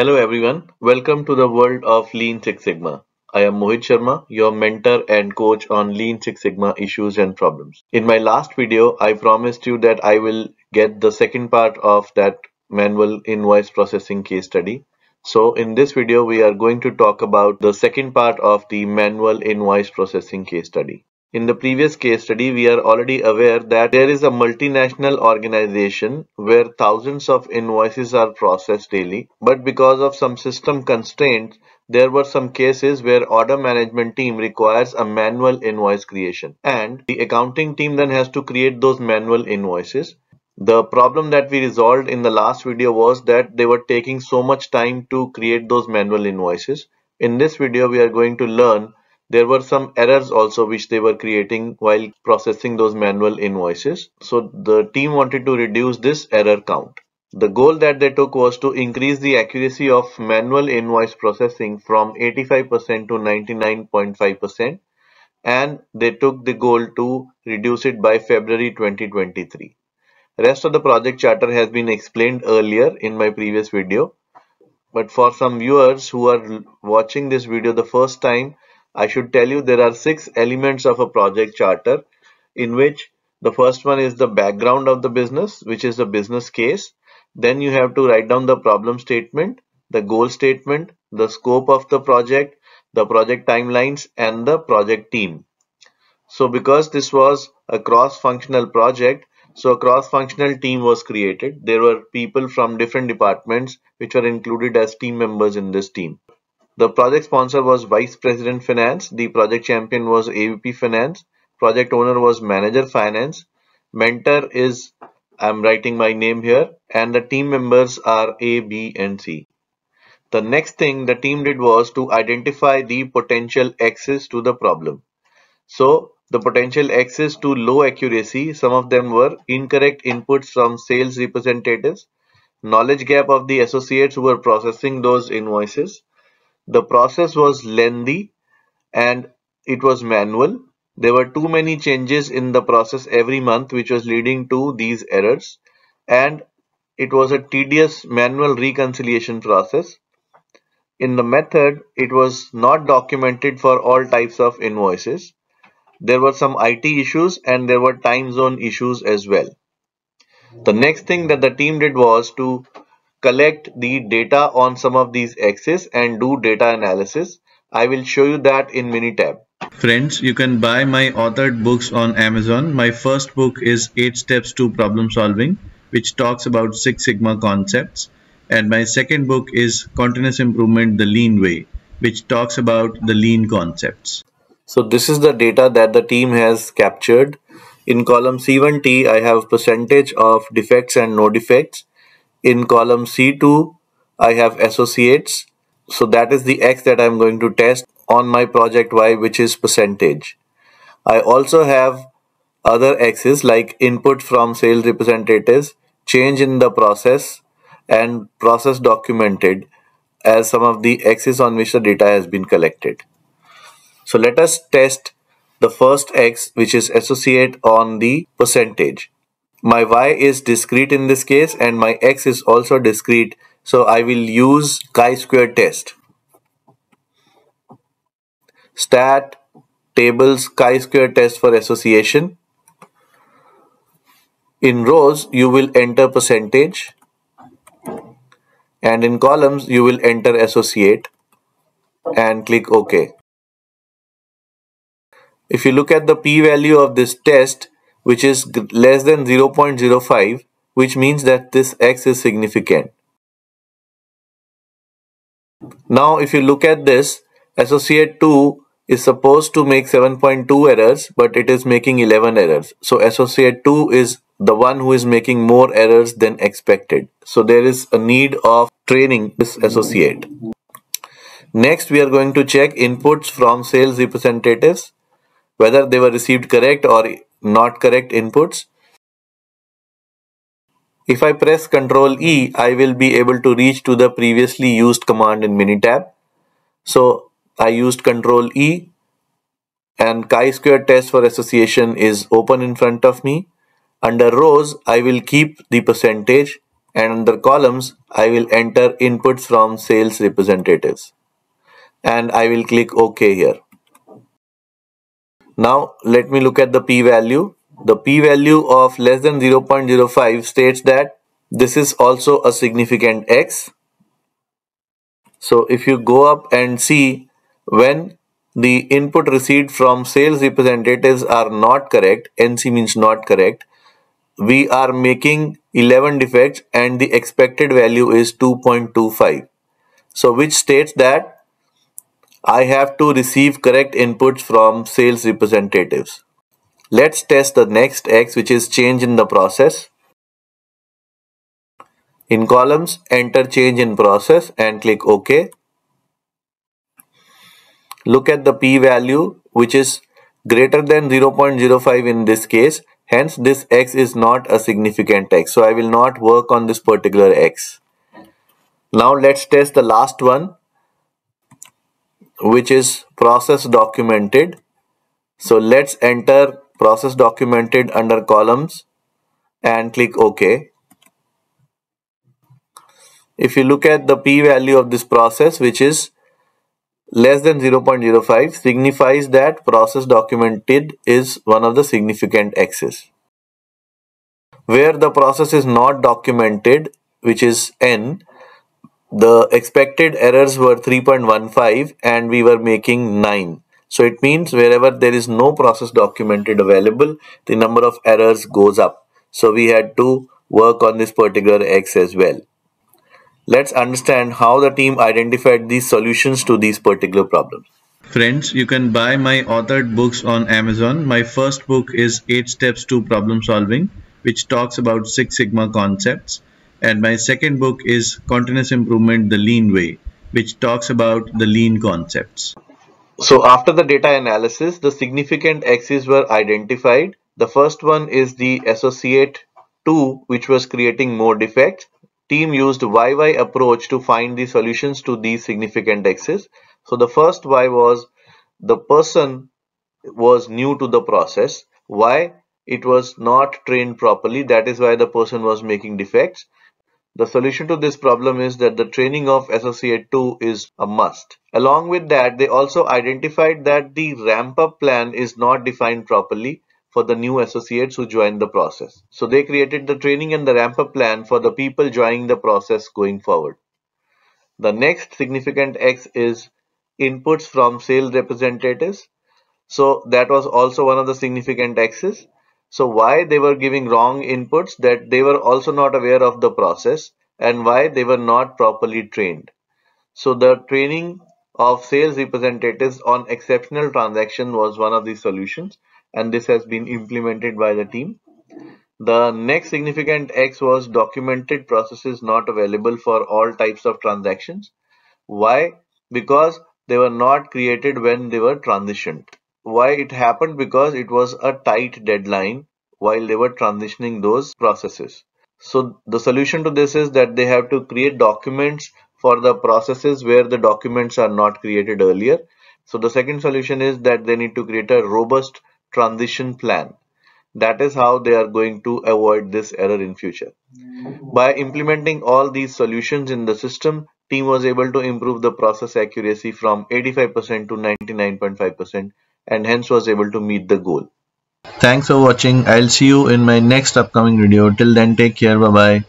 Hello everyone, welcome to the world of Lean Six Sigma. I am Mohit Sharma, your mentor and coach on Lean Six Sigma issues and problems. In my last video, I promised you that I will get the second part of that manual invoice processing case study. So in this video, we are going to talk about the second part of the manual invoice processing case study. In the previous case study, we are already aware that there is a multinational organization where thousands of invoices are processed daily. But because of some system constraints, there were some cases where order management team requires a manual invoice creation and the accounting team then has to create those manual invoices. The problem that we resolved in the last video was that they were taking so much time to create those manual invoices. In this video, we are going to learn there were some errors also which they were creating while processing those manual invoices. So the team wanted to reduce this error count. The goal that they took was to increase the accuracy of manual invoice processing from 85% to 99.5% and they took the goal to reduce it by February 2023. Rest of the project charter has been explained earlier in my previous video. But for some viewers who are watching this video the first time, I should tell you there are six elements of a project charter in which the first one is the background of the business, which is the business case. Then you have to write down the problem statement, the goal statement, the scope of the project, the project timelines, and the project team. So because this was a cross-functional project, so a cross-functional team was created. There were people from different departments which were included as team members in this team. The project sponsor was Vice President Finance. The project champion was AVP Finance. Project owner was Manager Finance. Mentor is, I'm writing my name here, and the team members are A, B, and C. The next thing the team did was to identify the potential X's to the problem. So the potential X's to low accuracy, some of them were incorrect inputs from sales representatives, knowledge gap of the associates who were processing those invoices, the process was lengthy and it was manual. There were too many changes in the process every month which was leading to these errors and it was a tedious manual reconciliation process. In the method, it was not documented for all types of invoices. There were some IT issues and there were time zone issues as well. The next thing that the team did was to collect the data on some of these X's and do data analysis. I will show you that in Minitab. Friends, you can buy my authored books on Amazon. My first book is 8 Steps to Problem Solving, which talks about Six Sigma concepts. And my second book is Continuous Improvement the Lean Way, which talks about the lean concepts. So this is the data that the team has captured. In column C1T, I have percentage of defects and no defects. In column C2, I have associates. So that is the X that I'm going to test on my project Y, which is percentage. I also have other X's like input from sales representatives, change in the process, and process documented as some of the X's on which the data has been collected. So let us test the first X, which is associate on the percentage my y is discrete in this case and my x is also discrete. So I will use chi-square test. Stat tables chi-square test for association. In rows you will enter percentage. And in columns you will enter associate and click OK. If you look at the p-value of this test which is less than 0.05 which means that this x is significant. Now if you look at this associate 2 is supposed to make 7.2 errors but it is making 11 errors. So associate 2 is the one who is making more errors than expected. So there is a need of training this associate. Next we are going to check inputs from sales representatives whether they were received correct or not correct inputs. If I press Ctrl E, I will be able to reach to the previously used command in Minitab. So I used Ctrl E and chi-square test for association is open in front of me. Under rows, I will keep the percentage and under columns I will enter inputs from sales representatives and I will click OK here. Now let me look at the p-value. The p-value of less than 0.05 states that this is also a significant x. So if you go up and see when the input received from sales representatives are not correct, NC means not correct, we are making 11 defects and the expected value is 2.25. So which states that I have to receive correct inputs from sales representatives. Let's test the next X which is change in the process. In columns, enter change in process and click OK. Look at the p-value which is greater than 0.05 in this case. Hence, this x is not a significant x. So, I will not work on this particular x. Now, let's test the last one which is process documented. So let's enter process documented under columns and click OK. If you look at the p-value of this process which is less than 0.05 signifies that process documented is one of the significant x's. Where the process is not documented which is n the expected errors were 3.15 and we were making 9. So it means wherever there is no process documented available, the number of errors goes up. So we had to work on this particular X as well. Let's understand how the team identified these solutions to these particular problems. Friends, you can buy my authored books on Amazon. My first book is 8 Steps to Problem Solving, which talks about Six Sigma concepts and my second book is continuous improvement the lean way which talks about the lean concepts. So after the data analysis the significant X's were identified. The first one is the associate 2 which was creating more defects. Team used YY approach to find the solutions to these significant X's. So the first Y was the person was new to the process. Why it was not trained properly. That is why the person was making defects the solution to this problem is that the training of Associate 2 is a must. Along with that, they also identified that the ramp-up plan is not defined properly for the new associates who join the process. So they created the training and the ramp-up plan for the people joining the process going forward. The next significant X is inputs from sales representatives. So that was also one of the significant X's. So why they were giving wrong inputs that they were also not aware of the process and why they were not properly trained. So the training of sales representatives on exceptional transaction was one of the solutions and this has been implemented by the team. The next significant X was documented processes not available for all types of transactions. Why? Because they were not created when they were transitioned why it happened because it was a tight deadline while they were transitioning those processes. So the solution to this is that they have to create documents for the processes where the documents are not created earlier. So the second solution is that they need to create a robust transition plan. That is how they are going to avoid this error in future. By implementing all these solutions in the system, team was able to improve the process accuracy from 85% to 99.5% and hence was able to meet the goal. Thanks for watching. I'll see you in my next upcoming video. Till then, take care. Bye bye.